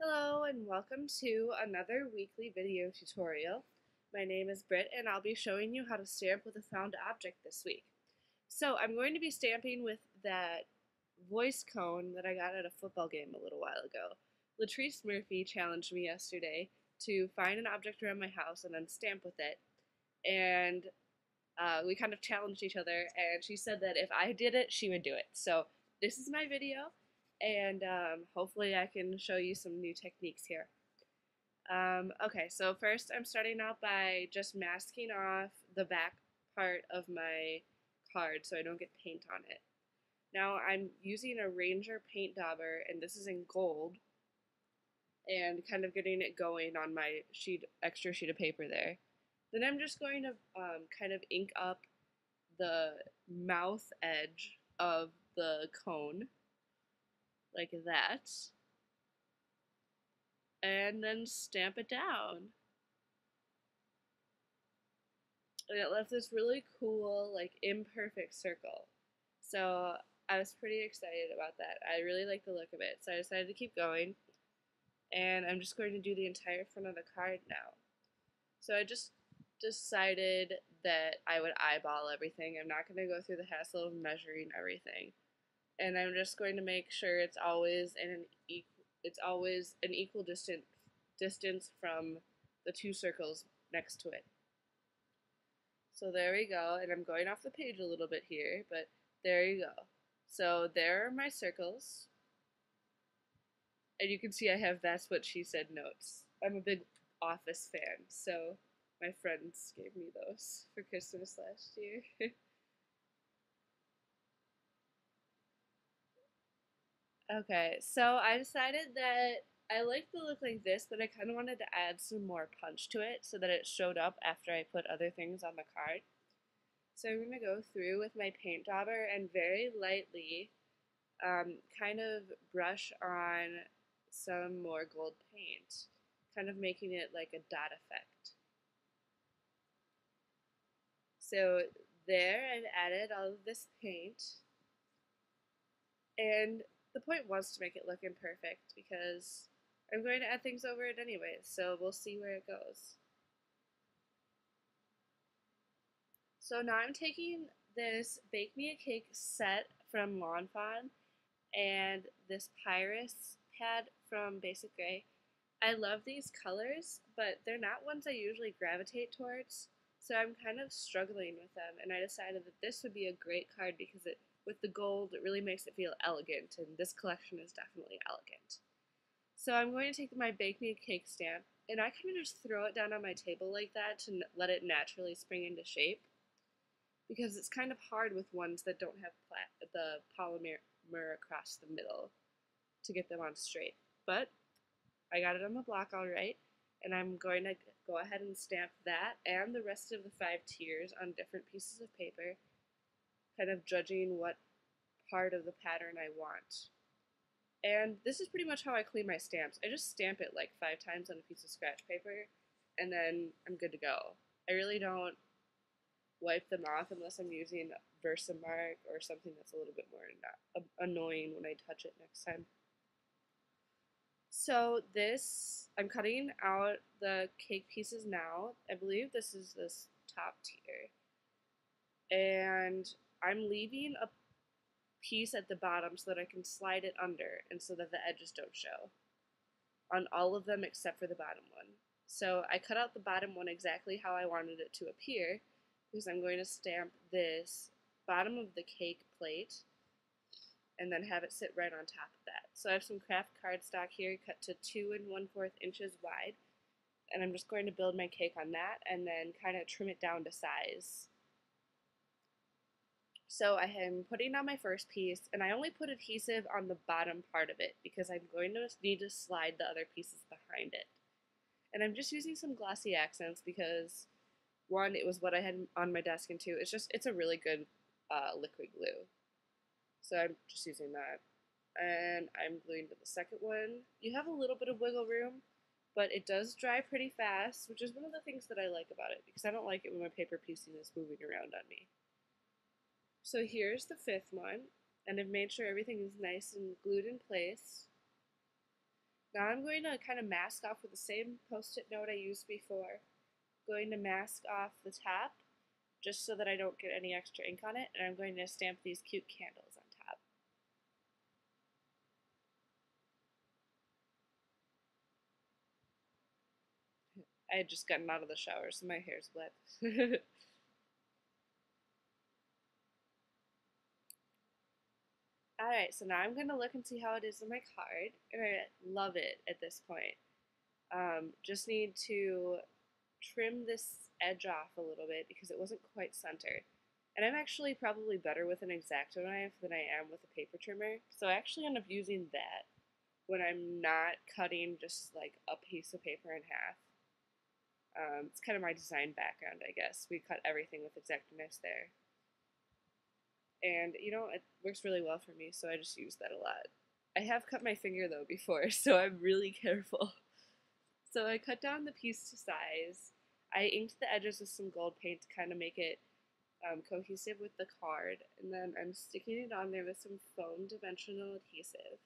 Hello and welcome to another weekly video tutorial. My name is Britt and I'll be showing you how to stamp with a found object this week. So I'm going to be stamping with that voice cone that I got at a football game a little while ago. Latrice Murphy challenged me yesterday to find an object around my house and then stamp with it. And uh, we kind of challenged each other and she said that if I did it, she would do it. So this is my video and um, hopefully I can show you some new techniques here. Um, okay, so first I'm starting out by just masking off the back part of my card so I don't get paint on it. Now I'm using a Ranger paint dauber and this is in gold and kind of getting it going on my sheet, extra sheet of paper there. Then I'm just going to um, kind of ink up the mouth edge of the cone like that. And then stamp it down. And it left this really cool, like imperfect circle. So I was pretty excited about that. I really like the look of it. So I decided to keep going. And I'm just going to do the entire front of the card now. So I just decided that I would eyeball everything. I'm not going to go through the hassle of measuring everything and I'm just going to make sure it's always an equal, it's always an equal distance distance from the two circles next to it. So there we go, and I'm going off the page a little bit here, but there you go. So there are my circles. And you can see I have That's What She Said notes. I'm a big Office fan, so my friends gave me those for Christmas last year. Okay, so I decided that I like the look like this, but I kind of wanted to add some more punch to it so that it showed up after I put other things on the card. So I'm going to go through with my paint dauber and very lightly um, kind of brush on some more gold paint, kind of making it like a dot effect. So there I've added all of this paint and the point was to make it look imperfect because I'm going to add things over it anyway, so we'll see where it goes. So now I'm taking this Bake Me a Cake set from Lawn Fawn and this Pyrus pad from Basic Grey. I love these colors, but they're not ones I usually gravitate towards, so I'm kind of struggling with them, and I decided that this would be a great card because it with the gold, it really makes it feel elegant, and this collection is definitely elegant. So I'm going to take my Bake Me a Cake stamp, and I kind of just throw it down on my table like that to let it naturally spring into shape, because it's kind of hard with ones that don't have the polymer across the middle to get them on straight. But I got it on the block all right, and I'm going to go ahead and stamp that and the rest of the five tiers on different pieces of paper kind of judging what part of the pattern I want. And this is pretty much how I clean my stamps. I just stamp it like five times on a piece of scratch paper, and then I'm good to go. I really don't wipe them off unless I'm using Versamark or something that's a little bit more annoying when I touch it next time. So this, I'm cutting out the cake pieces now. I believe this is this top tier. And I'm leaving a piece at the bottom so that I can slide it under and so that the edges don't show on all of them except for the bottom one. So I cut out the bottom one exactly how I wanted it to appear because I'm going to stamp this bottom of the cake plate and then have it sit right on top. So I have some kraft cardstock here cut to two and one fourth inches wide and I'm just going to build my cake on that and then kind of trim it down to size so I am putting on my first piece, and I only put adhesive on the bottom part of it because I'm going to need to slide the other pieces behind it. And I'm just using some glossy accents because, one, it was what I had on my desk, and two, it's just, it's a really good uh, liquid glue. So I'm just using that. And I'm gluing to the second one. You have a little bit of wiggle room, but it does dry pretty fast, which is one of the things that I like about it because I don't like it when my paper piecing is moving around on me. So here's the fifth one, and I've made sure everything is nice and glued in place. Now I'm going to kind of mask off with the same post-it note I used before. Going to mask off the top just so that I don't get any extra ink on it, and I'm going to stamp these cute candles on top. I had just gotten out of the shower, so my hair's wet. Alright, so now I'm going to look and see how it is in my card, and I love it at this point. Um, just need to trim this edge off a little bit because it wasn't quite centered. And I'm actually probably better with an X-Acto knife than I am with a paper trimmer, so I actually end up using that when I'm not cutting just like a piece of paper in half. Um, it's kind of my design background, I guess. We cut everything with X-Acto knives there. And, you know, it works really well for me, so I just use that a lot. I have cut my finger, though, before, so I'm really careful. So I cut down the piece to size. I inked the edges with some gold paint to kind of make it um, cohesive with the card, and then I'm sticking it on there with some foam dimensional adhesive.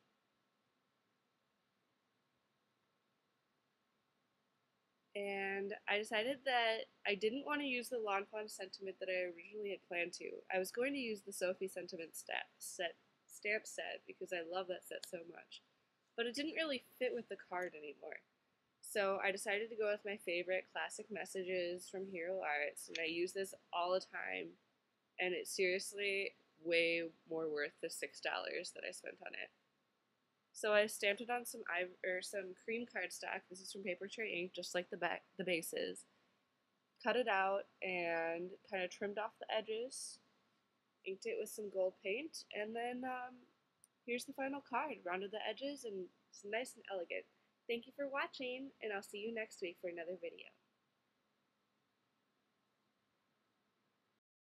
And I decided that I didn't want to use the Lawn Fawn sentiment that I originally had planned to. I was going to use the Sophie sentiment stamp set, stamp set because I love that set so much, but it didn't really fit with the card anymore. So I decided to go with my favorite classic messages from Hero Arts, and I use this all the time, and it's seriously way more worth the six dollars that I spent on it. So I stamped it on some or some cream cardstock. This is from Papertrey ink, just like the back the bases. Cut it out and kind of trimmed off the edges. Inked it with some gold paint, and then um, here's the final card. Rounded the edges, and it's nice and elegant. Thank you for watching, and I'll see you next week for another video.